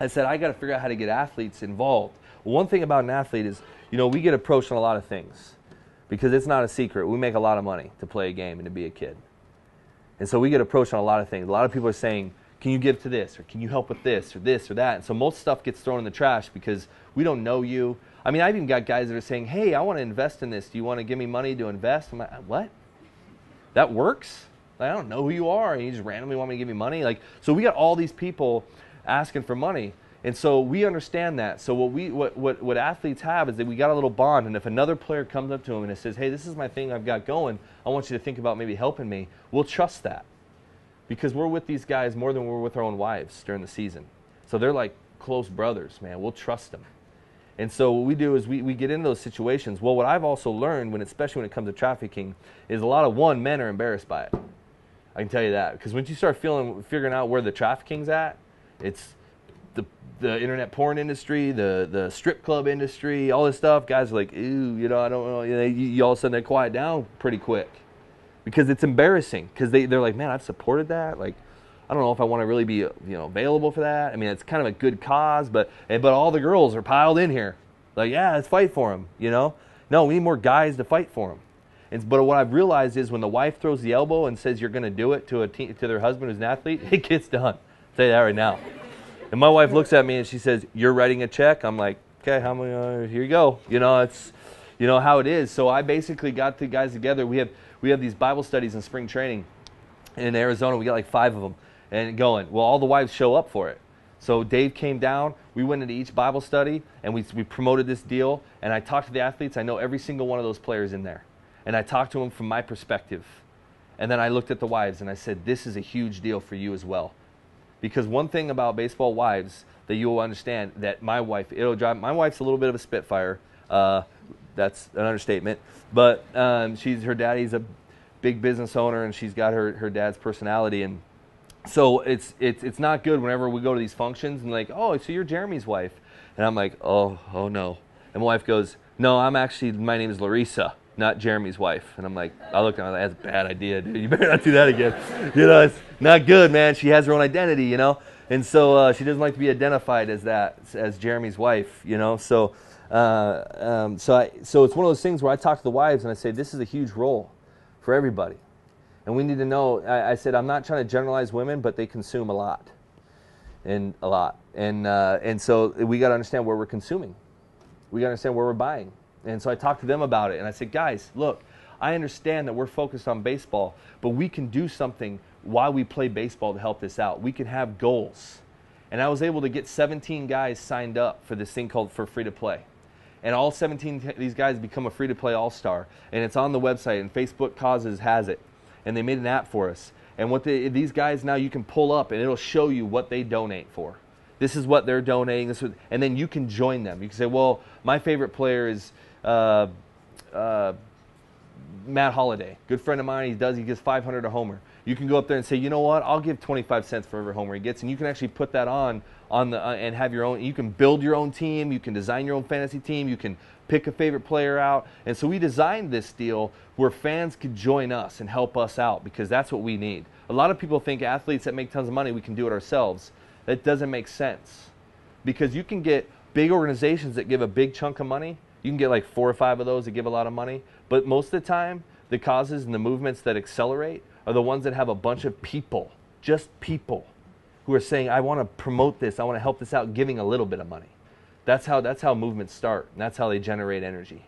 I said, I got to figure out how to get athletes involved. One thing about an athlete is, you know, we get approached on a lot of things because it's not a secret. We make a lot of money to play a game and to be a kid. And so we get approached on a lot of things. A lot of people are saying, can you give to this or can you help with this or this or that? And so most stuff gets thrown in the trash because we don't know you. I mean, I've even got guys that are saying, hey, I want to invest in this. Do you want to give me money to invest? I'm like, what? That works? I don't know who you are. And you just randomly want me to give you money? Like, so we got all these people asking for money. And so we understand that. So what we what, what, what athletes have is that we got a little bond. And if another player comes up to him and says, Hey, this is my thing I've got going, I want you to think about maybe helping me, we'll trust that. Because we're with these guys more than we're with our own wives during the season. So they're like close brothers, man. We'll trust them. And so what we do is we, we get into those situations. Well, what I've also learned, when especially when it comes to trafficking, is a lot of one men are embarrassed by it. I can tell you that because once you start feeling figuring out where the trafficking's at, it's the the internet porn industry, the the strip club industry, all this stuff. Guys are like, ooh, you know, I don't know. You, know, you, you all of a sudden they quiet down pretty quick because it's embarrassing because they they're like, man, I've supported that. Like, I don't know if I want to really be you know available for that. I mean, it's kind of a good cause, but eh, but all the girls are piled in here. Like, yeah, let's fight for them. You know, no, we need more guys to fight for them. And, but what I've realized is when the wife throws the elbow and says you're going to do it to a te- to their husband who's an athlete, it gets done. You that right now. And my wife looks at me and she says, "You're writing a check." I'm like, "Okay, how many? Uh, here you go." You know, it's you know how it is. So I basically got the guys together. We have we have these Bible studies in spring training in Arizona. We got like five of them and going. Well, all the wives show up for it. So Dave came down. We went into each Bible study and we, we promoted this deal. And I talked to the athletes. I know every single one of those players in there. And I talked to them from my perspective. And then I looked at the wives and I said, This is a huge deal for you as well. Because one thing about baseball wives that you will understand that my wife, it'll drive, my wife's a little bit of a spitfire. Uh, that's an understatement. But um, she's, her daddy's a big business owner and she's got her, her dad's personality. And so it's it's it's not good whenever we go to these functions and like, oh, so you're Jeremy's wife, and I'm like, oh, oh no, and my wife goes, no, I'm actually my name is Larissa, not Jeremy's wife, and I'm like, I look at her, that's a bad idea, dude. You better not do that again. you know, it's not good, man. She has her own identity, you know, and so uh, she doesn't like to be identified as that, as Jeremy's wife, you know, so. Uh, um, so, I, so it's one of those things where I talk to the wives and I say, this is a huge role for everybody and we need to know, I, I, said, I'm not trying to generalize women, but they consume a lot. And a lot. And, uh, and so we got to understand where we're consuming. We got to understand where we're buying. And so I talked to them about it. And I said, guys, look, I understand that we're focused on baseball, but we can do something while we play baseball to help this out. We can have goals. And I was able to get 17 guys signed up for this thing called for free to play. And all 17 these guys become a free to play all star. And it's on the website, and Facebook Causes has it and they made an app for us. And what they, these guys now you can pull up and it'll show you what they donate for. This is what they're donating. This is, and then you can join them. You can say, well, my favorite player is uh, uh, Matt Holliday, good friend of mine. He does. He gives 500 a homer. You can go up there and say, you know what? I'll give 25 cents for every homer he gets, and you can actually put that on on the uh, and have your own. You can build your own team. You can design your own fantasy team. You can pick a favorite player out. And so we designed this deal where fans could join us and help us out because that's what we need. A lot of people think athletes that make tons of money, we can do it ourselves. That doesn't make sense because you can get big organizations that give a big chunk of money. You can get like four or five of those that give a lot of money. But most of the time, the causes and the movements that accelerate are the ones that have a bunch of people, just people, who are saying, I want to promote this, I want to help this out, giving a little bit of money. That's how, that's how movements start, and that's how they generate energy.